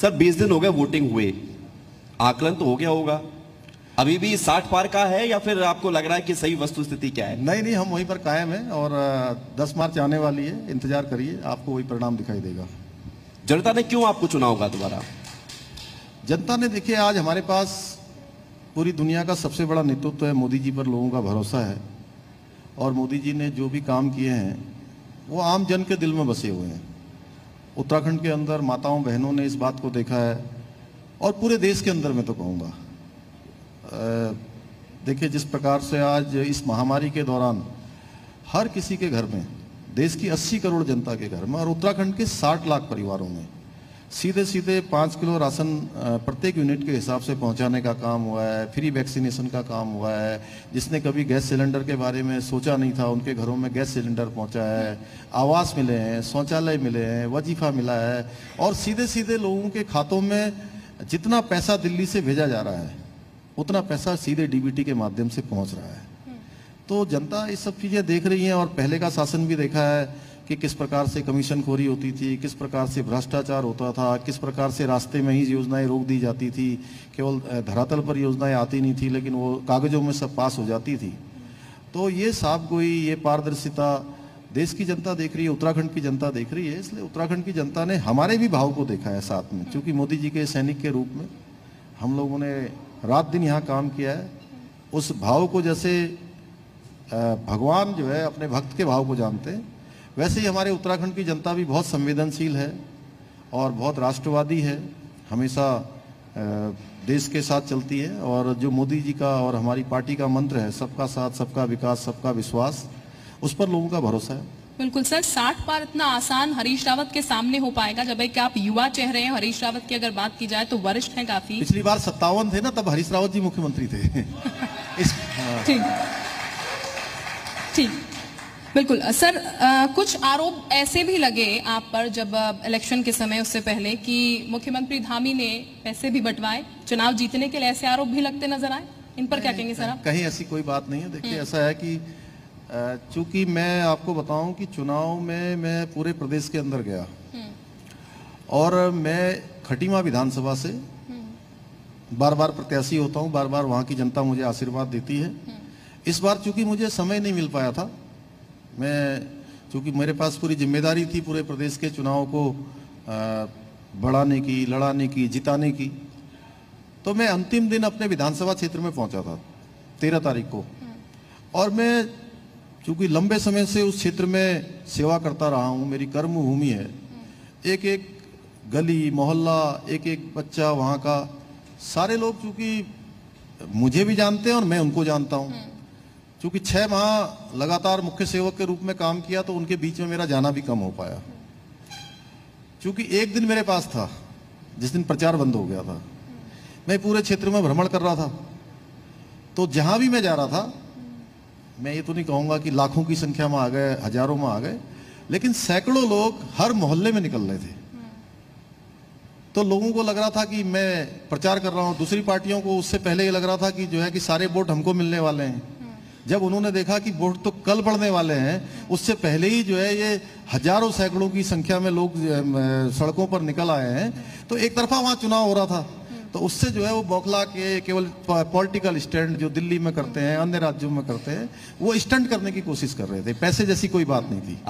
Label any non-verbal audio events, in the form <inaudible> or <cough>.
Sir 20 दिन हो गए वोटिंग हुए। आकलन तो हो गया होगा। अभी भी 60 पार का है या फिर आपको लग रहा है कि सही वस्तु स्थिति क्या है? नहीं नहीं हम वहीं पर कायम हैं और 10 मार्च आने वाली है। इंतज़ार करिए आपको वही परिणाम दिखाई देगा। जनता ने क्यों आपको चुना होगा दोबारा? जनता ने देखिए आज हमारे पास पूरी दुनिया का सबसे बड़ा नेतृत्व है। मोदी जी पर लोगों का भरोसा है। और मोदी जी ने जो भी काम किए हैं वो आम जन के दिल में बसे हुए हैं। उत्तराखंड के अंदर माताओं, बहनों ने इस बात को देखा है और पूरे देश के अंदर मैं तो कहूँगा। देखिए, जिस प्रकार से आज इस महामारी के दौरान हर किसी के घर में, देश की 80 करोड़ जनता के घर में और उत्तराखंड के 60 लाख परिवारों में सीधे सीधे पाँच किलो राशन प्रत्येक यूनिट के हिसाब से पहुँचाने का काम हुआ है फ्री वैक्सीनेशन का काम हुआ है जिसने कभी गैस सिलेंडर के बारे में सोचा नहीं था उनके घरों में गैस सिलेंडर पहुँचा है आवास मिले हैं शौचालय मिले हैं वजीफा मिला है और सीधे सीधे लोगों के खातों में जितना पैसा दिल्ली से भेजा जा रहा है उतना पैसा सीधे डीबीटी के माध्यम से पहुँच रहा है। तो जनता ये सब चीज़ें देख रही है और पहले का शासन भी देखा है कि किस प्रकार से कमीशन खोरी होती थी, किस प्रकार से भ्रष्टाचार होता था, किस प्रकार से रास्ते में ही योजनाएँ रोक दी जाती थी, केवल धरातल पर योजनाएँ आती नहीं थी, लेकिन वो कागजों में सब पास हो जाती थी। तो ये साफ़ गोई ये पारदर्शिता देश की जनता देख रही है, उत्तराखंड की जनता देख रही है, इसलिए उत्तराखंड की जनता ने हमारे भी भाव को देखा है साथ में। क्योंकि मोदी जी के सैनिक के रूप में हम लोगों ने रात दिन यहाँ काम किया है। उस भाव को जैसे भगवान जो है अपने भक्त के भाव को जानते हैं। वैसे ही हमारे उत्तराखंड की जनता भी बहुत संवेदनशील है और बहुत राष्ट्रवादी है। हमेशा देश के साथ चलती है और जो मोदी जी का और हमारी पार्टी का मंत्र है सबका साथ सबका विकास सबका विश्वास उस पर लोगों का भरोसा है। बिल्कुल सर साठ पार इतना आसान हरीश रावत के सामने हो पाएगा जब एक आप युवा चेहरे हैं हरीश रावत की अगर बात की जाए तो वरिष्ठ हैं काफ़ी। पिछली बार सत्तावन थे ना तब हरीश रावत जी मुख्यमंत्री थे। <laughs> हाँ। ठीक ठीक। बिल्कुल। सर कुछ आरोप ऐसे भी लगे आप पर जब इलेक्शन के समय उससे पहले कि मुख्यमंत्री धामी ने पैसे भी बंटवाए चुनाव जीतने के लिए ऐसे आरोप भी लगते नज़र आए? इन पर क्या कहेंगे सर आप? कहीं ऐसी कोई बात नहीं है। देखिए ऐसा है कि चूँकि मैं आपको बताऊँ कि चुनाव में मैं पूरे प्रदेश के अंदर गया। और मैं खटीमा विधानसभा से बार बार प्रत्याशी होता हूँ बार बार वहाँ की जनता मुझे आशीर्वाद देती है। इस बार चूँकि मुझे समय नहीं मिल पाया था मैं, चूँकि मेरे पास पूरी ज़िम्मेदारी थी पूरे प्रदेश के चुनाव को बढ़ाने की, लड़ाने की, जिताने की तो मैं अंतिम दिन अपने विधानसभा क्षेत्र में पहुँचा था, तेरह तारीख को। और मैं, चूँकि लंबे समय से उस क्षेत्र में सेवा करता रहा हूँ, मेरी कर्म भूमि है एक एक गली, मोहल्ला एक एक बच्चा वहाँ का, सारे लोग चूँकि मुझे भी जानते हैं और मैं उनको जानता हूँ चूँकि छह माह लगातार मुख्य सेवक के रूप में काम किया तो उनके बीच में मेरा जाना भी कम हो पाया। चूँकि एक दिन मेरे पास था, जिस दिन प्रचार बंद हो गया था। मैं पूरे क्षेत्र में भ्रमण कर रहा था। तो जहाँ भी मैं जा रहा था, मैं ये तो नहीं कहूँगा कि लाखों की संख्या में आ गए, हज़ारों में आ गए, लेकिन सैकड़ों लोग हर मोहल्ले में निकल रहे थे। तो लोगों को लग रहा था कि मैं प्रचार कर रहा हूँ, दूसरी पार्टियों को उससे पहले ये लग रहा था कि जो है कि सारे वोट हमको मिलने वाले हैं। जब उन्होंने देखा कि वोट तो कल पड़ने वाले हैं, उससे पहले ही जो है ये हज़ारों सैकड़ों की संख्या में लोग सड़कों पर निकल आए हैं। तो एक तरफा वहाँ चुनाव हो रहा था। तो उससे जो है वो बौखला के केवल पॉलिटिकल स्टैंड जो दिल्ली में करते हैं, अन्य राज्यों में करते हैं, वो स्टंट करने की कोशिश कर रहे थे। पैसे जैसी कोई बात नहीं थी।